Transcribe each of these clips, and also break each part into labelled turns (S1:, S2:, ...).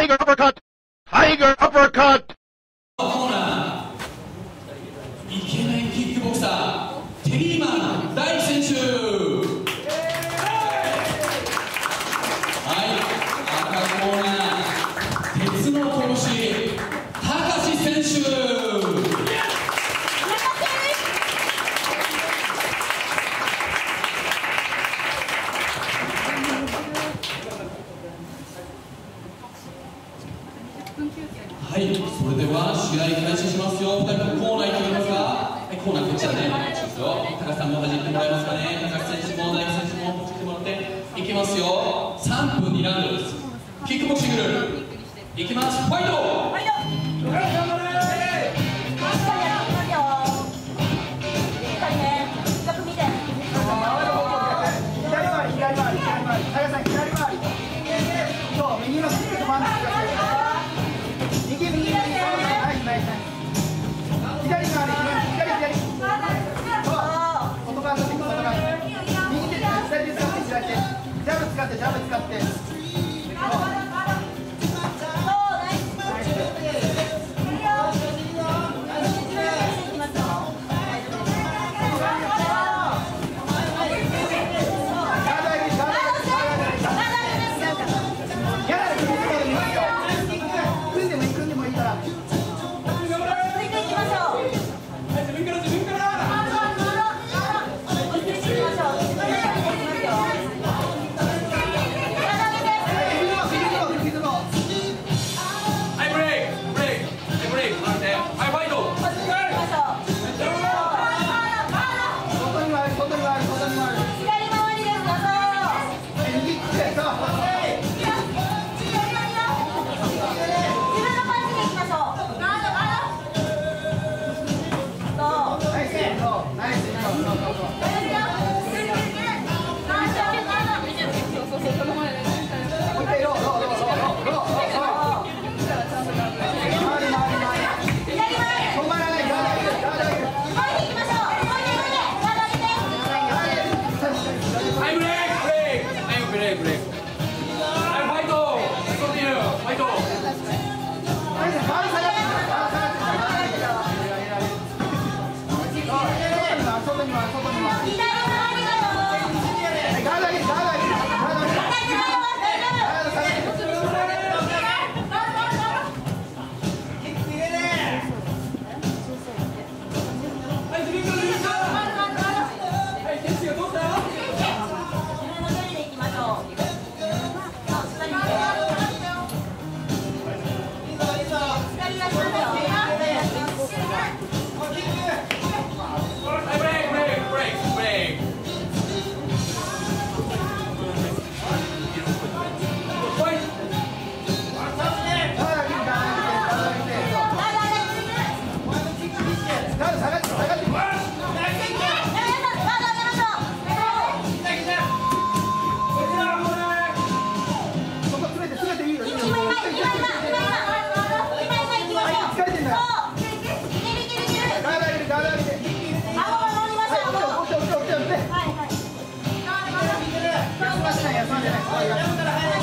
S1: Tiger uppercut! Tiger uppercut!
S2: コーナーイケメンキックボクサーテリーマンキックボクシングいきます。ファイト。
S3: ファイト右のスピード真ん中右右右い左左左左て左ジャブ使ってジャブ使って誰もから帰れ!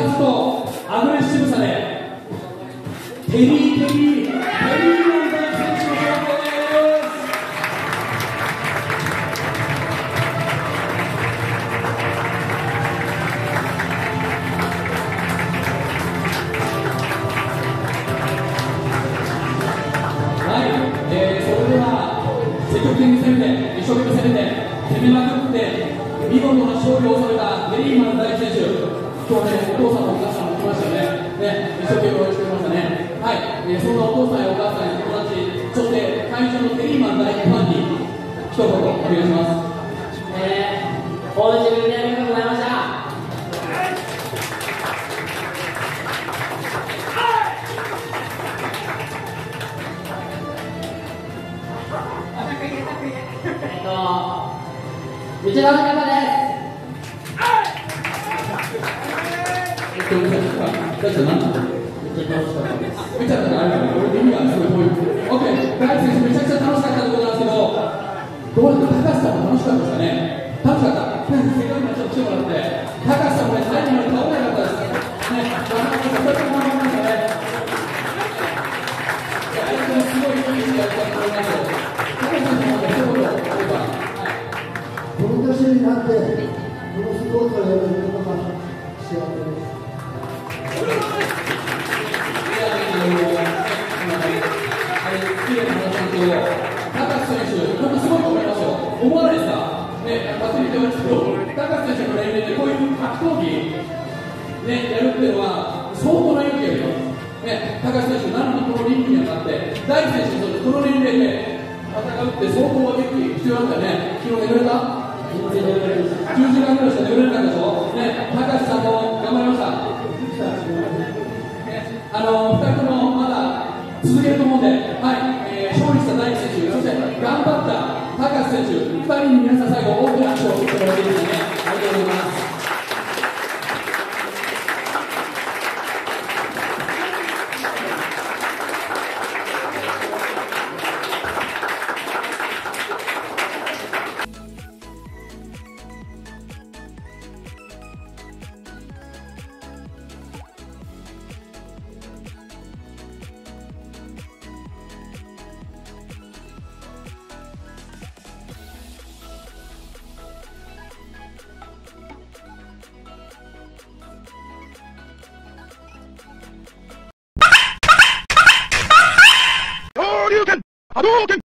S2: 手数えー、そんなお父さんやお母さんや友達そして会場のテリーマン大ファンに一言お願いします
S4: えー、応援してくれてありがとうございました。えっと、めっちゃ楽しかったです。
S2: えっと、何
S4: ちゃ楽しかったです。
S2: めちゃくちゃあれだね俺耳がすごい遠い。OK 大地選手めちゃくちゃ楽しかったということなんですけどどうやって高橋さんも楽しかったですかね？楽しかった。せっかくちょっと来てもらって。戦うって相当な勇気必要なんだよね、昨日眠れた
S4: 全然眠れました。
S2: 10時間ぐらいしか眠れないんでしょ、ね、高橋さんも頑張りました。ねあの2人ともまだ続けると思うんで、はいえー勝利した大地選手、そして頑張った高橋選手、2人に皆さん最後、大きな拍手を送ってもらっていいですかね、ありがとうございます。Morgan!